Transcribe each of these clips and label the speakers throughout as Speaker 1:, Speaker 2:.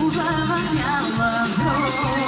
Speaker 1: Увлажняла бровь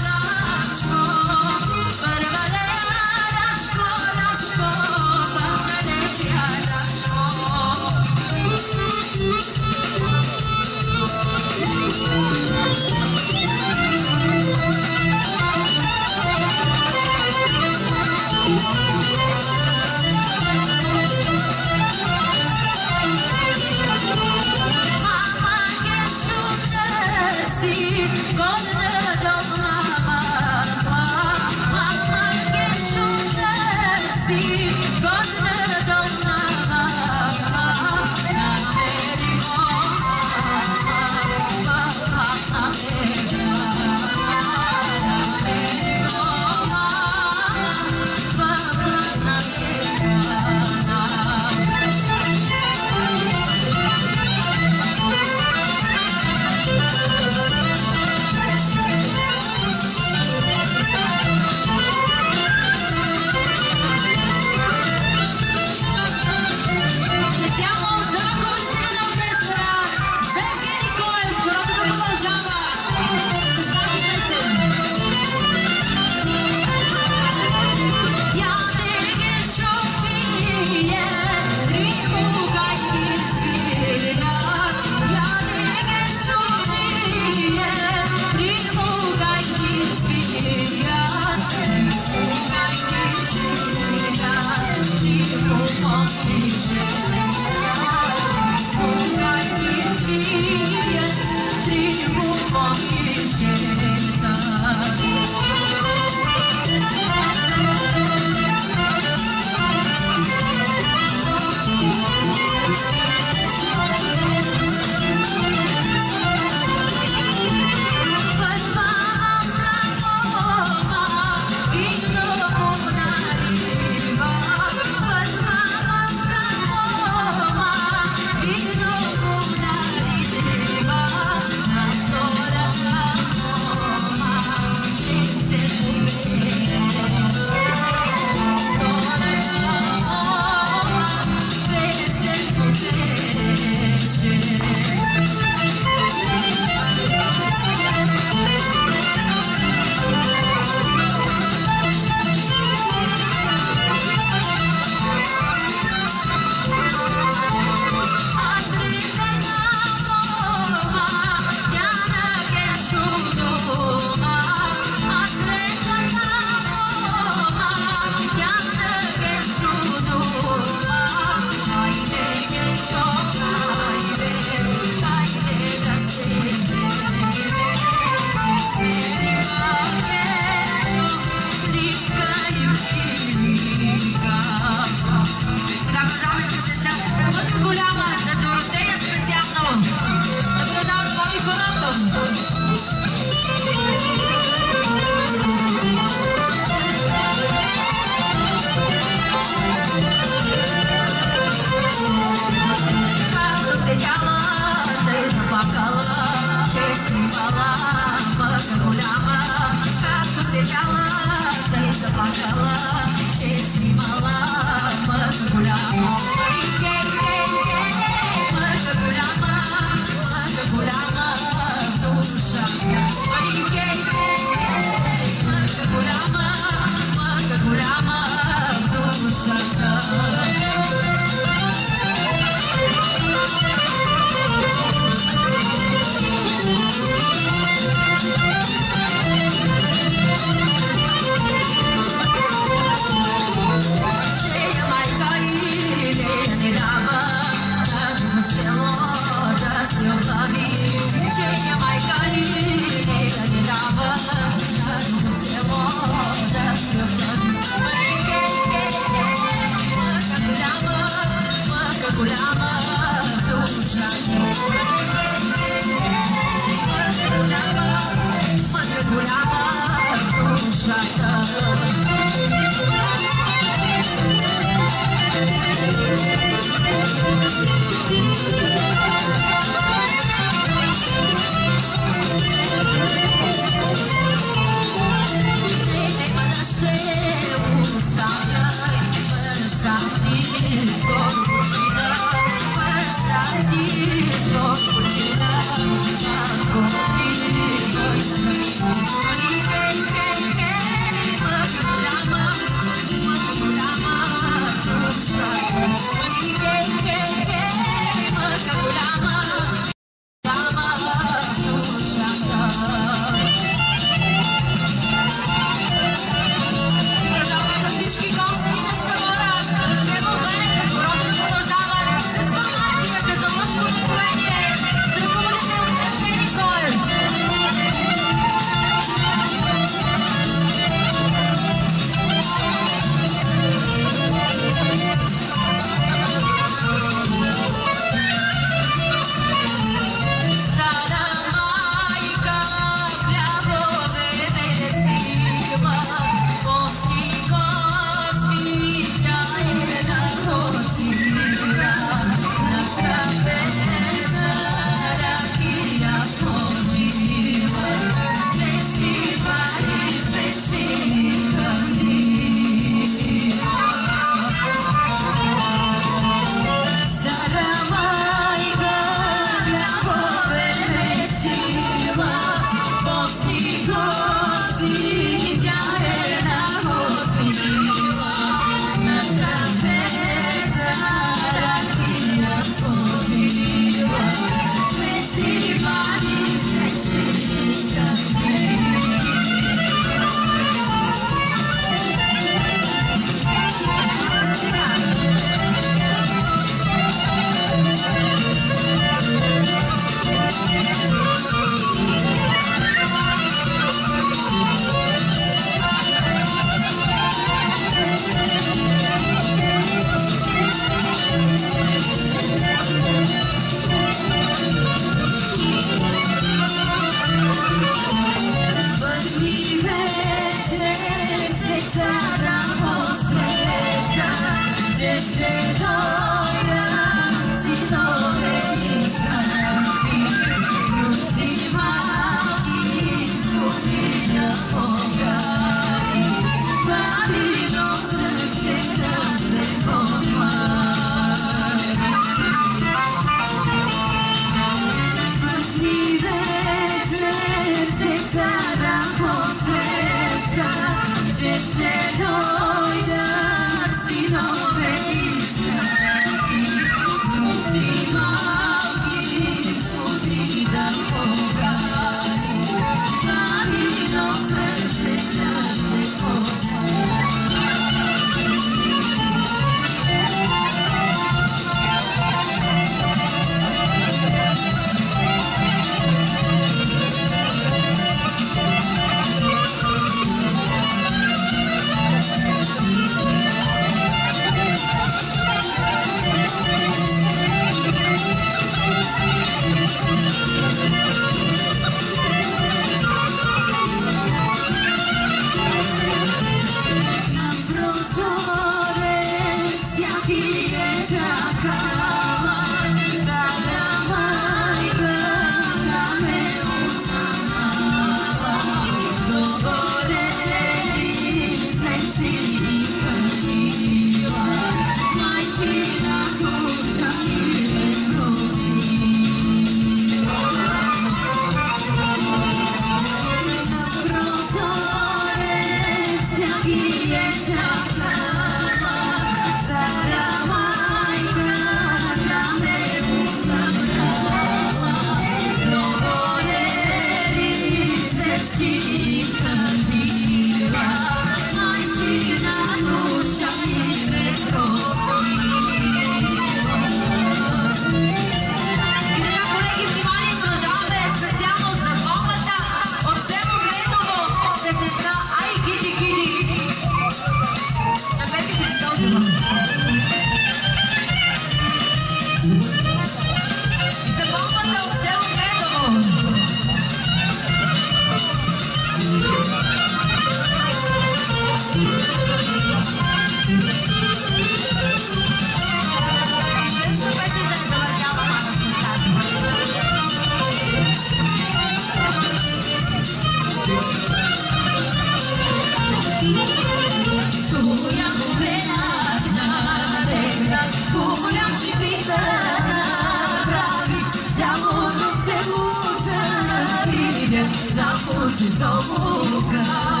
Speaker 1: Deixa os ossos vou vulcão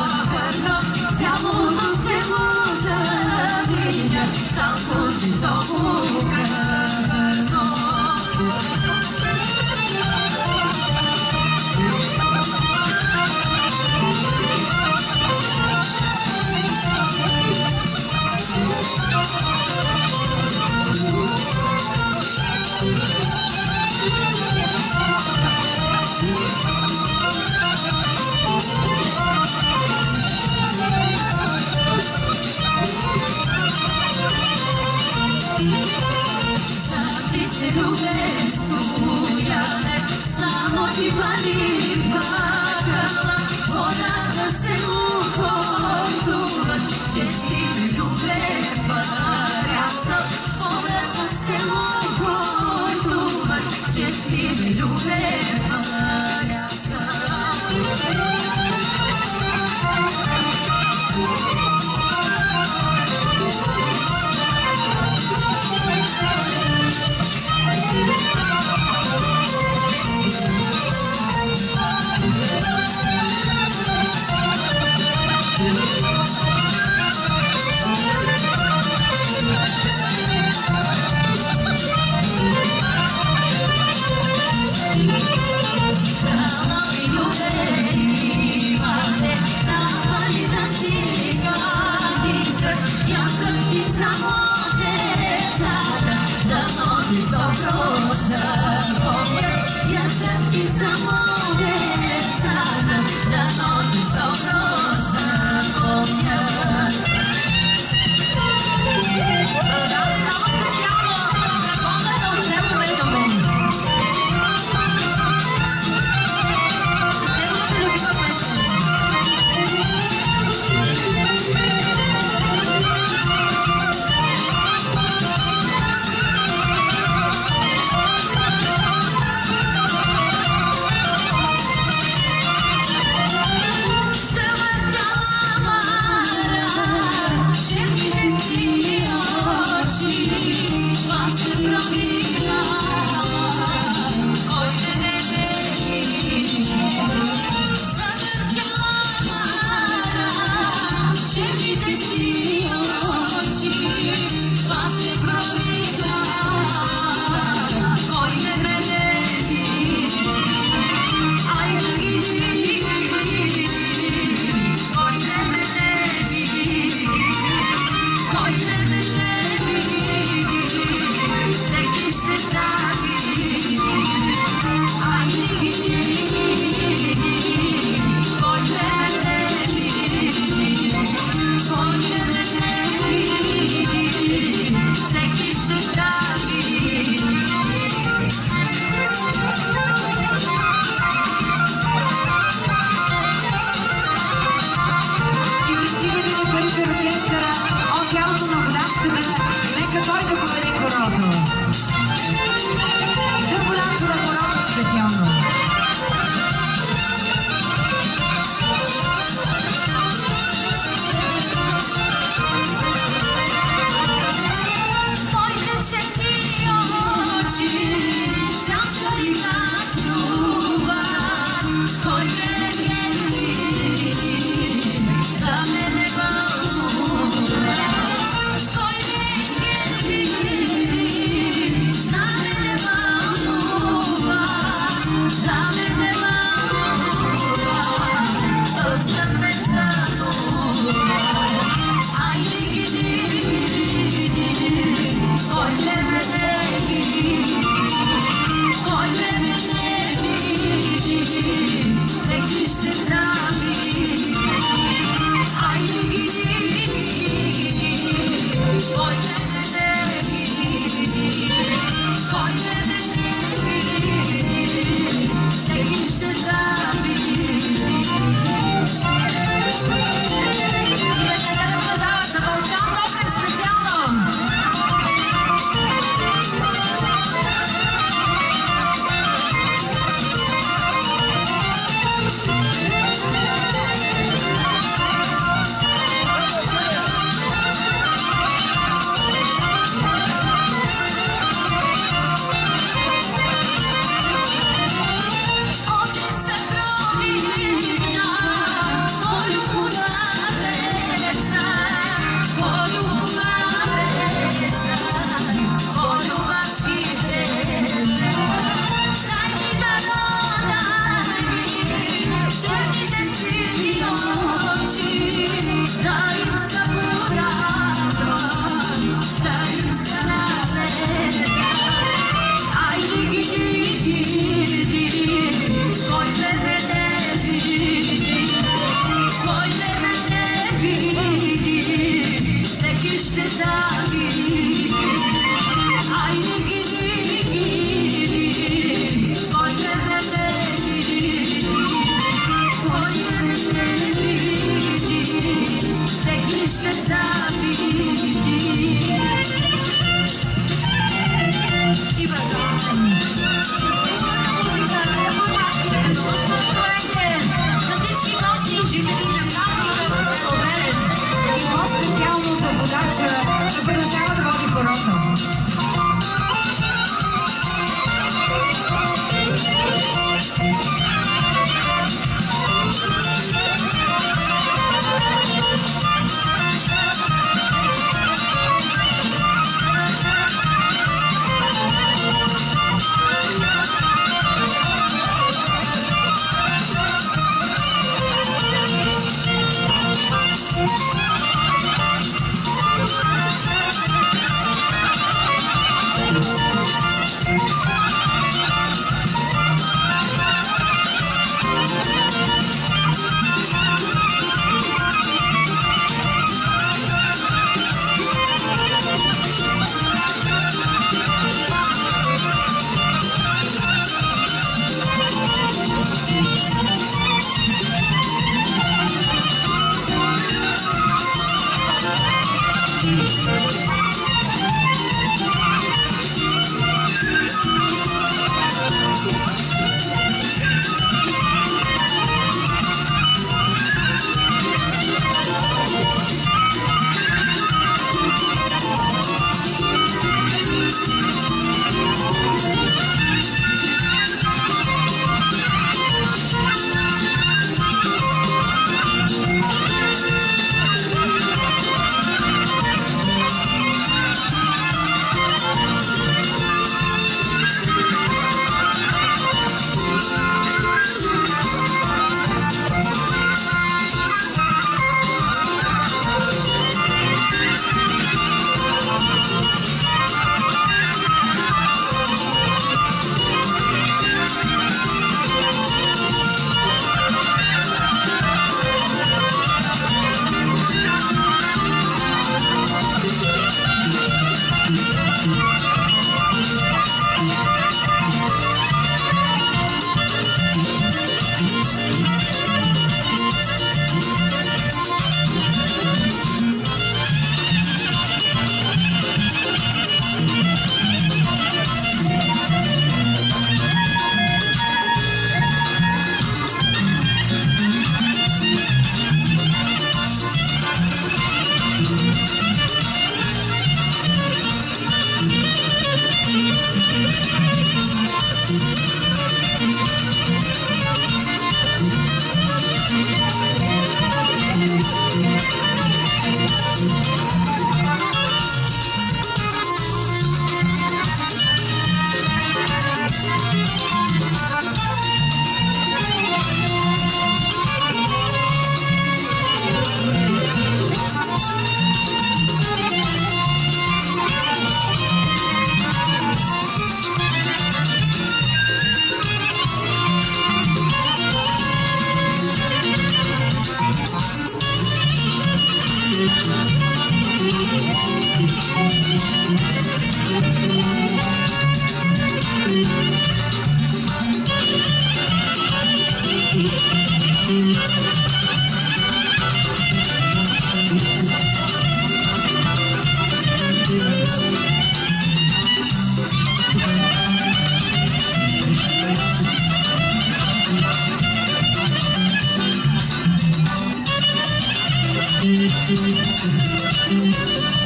Speaker 1: すごい!